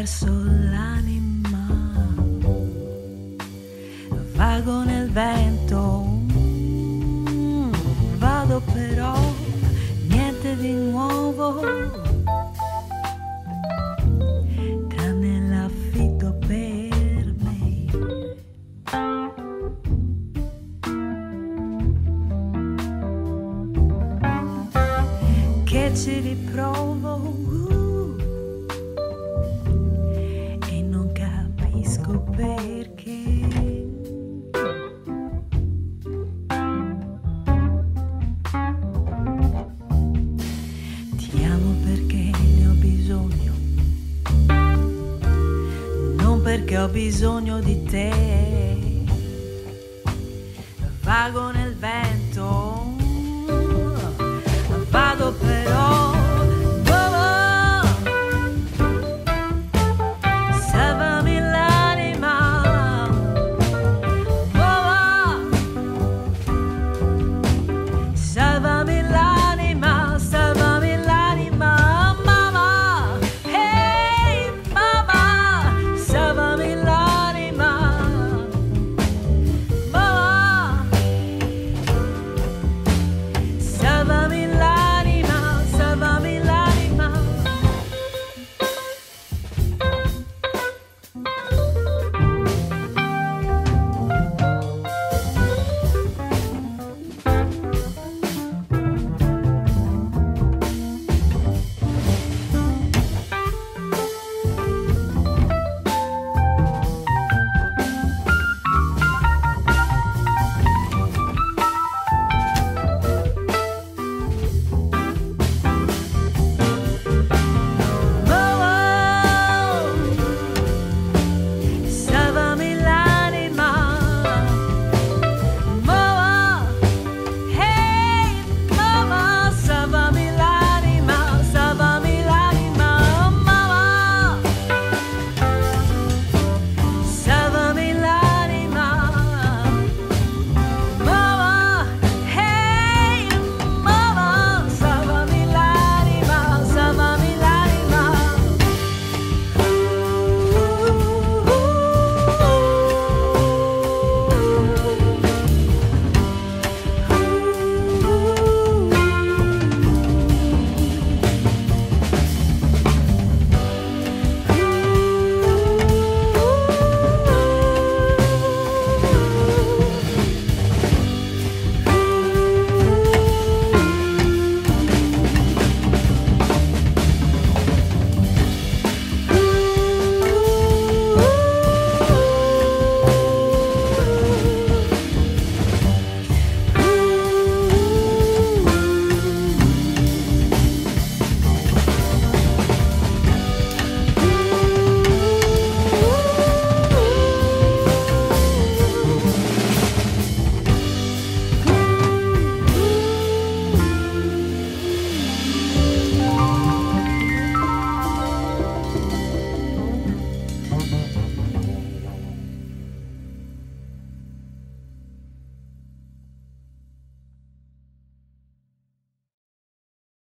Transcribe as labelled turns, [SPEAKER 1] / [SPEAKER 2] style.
[SPEAKER 1] perso l'anima. Vago nel vento mm, vado però niente di nuovo. Tranne l'affitto per me. Che ci riprovo perché? Ti amo perché ne ho bisogno. Non perché ho bisogno di te. Vago nel